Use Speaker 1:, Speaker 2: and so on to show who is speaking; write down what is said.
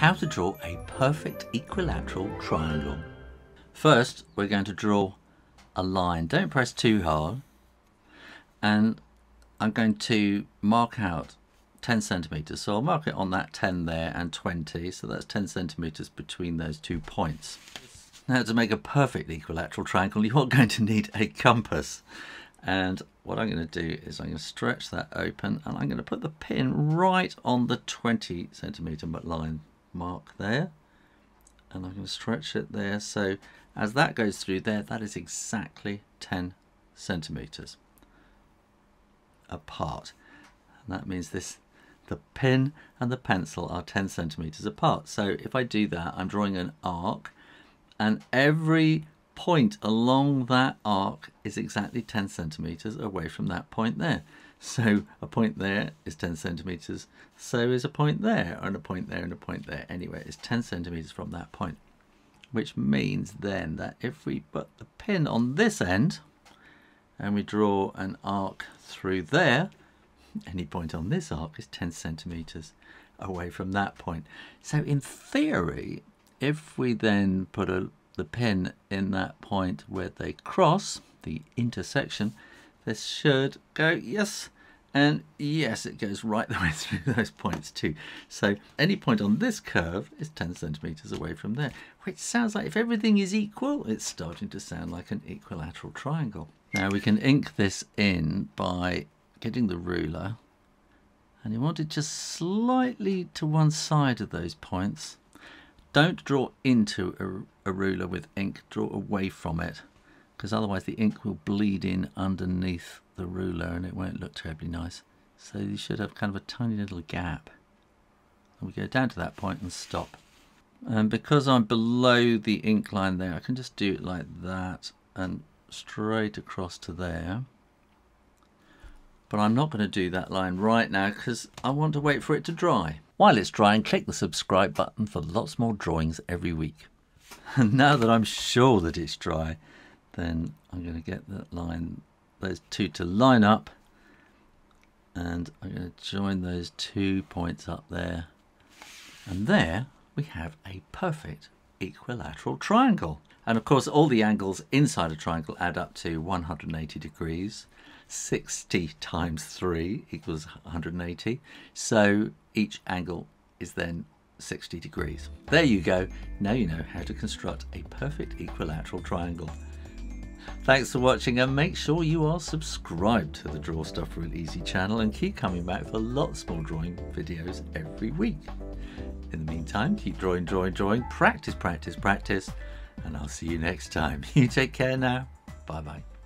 Speaker 1: how to draw a perfect equilateral triangle. First, we're going to draw a line. Don't press too hard. And I'm going to mark out 10 centimeters. So I'll mark it on that 10 there and 20. So that's 10 centimeters between those two points. Now to make a perfect equilateral triangle, you're going to need a compass. And what I'm going to do is I'm going to stretch that open and I'm going to put the pin right on the 20 centimeter line mark there. And I'm going to stretch it there. So as that goes through there, that is exactly 10 centimeters apart. And that means this the pin and the pencil are 10 centimeters apart. So if I do that, I'm drawing an arc and every point along that arc is exactly 10 centimeters away from that point there. So a point there is 10 centimeters, so is a point there, and a point there, and a point there. Anyway, it's 10 centimeters from that point, which means then that if we put the pin on this end and we draw an arc through there, any point on this arc is 10 centimeters away from that point. So in theory, if we then put a the pin in that point where they cross, the intersection, this should go, yes, and yes, it goes right the way through those points too. So any point on this curve is 10 centimeters away from there, which sounds like if everything is equal, it's starting to sound like an equilateral triangle. Now we can ink this in by getting the ruler and you want it just slightly to one side of those points don't draw into a, a ruler with ink, draw away from it because otherwise the ink will bleed in underneath the ruler and it won't look terribly nice. So you should have kind of a tiny little gap. And we go down to that point and stop. And because I'm below the ink line there, I can just do it like that and straight across to there. But I'm not going to do that line right now because I want to wait for it to dry. While it's drying, click the subscribe button for lots more drawings every week. And now that I'm sure that it's dry, then I'm going to get that line, those two to line up. And I'm going to join those two points up there. And there we have a perfect equilateral triangle. And of course, all the angles inside a triangle add up to 180 degrees. 60 times 3 equals 180. So each angle is then 60 degrees. There you go. Now you know how to construct a perfect equilateral triangle. Thanks for watching and make sure you are subscribed to the Draw Stuff Real Easy channel and keep coming back for lots more drawing videos every week. In the meantime, keep drawing, drawing, drawing, practice, practice, practice, and I'll see you next time. You take care now. Bye bye.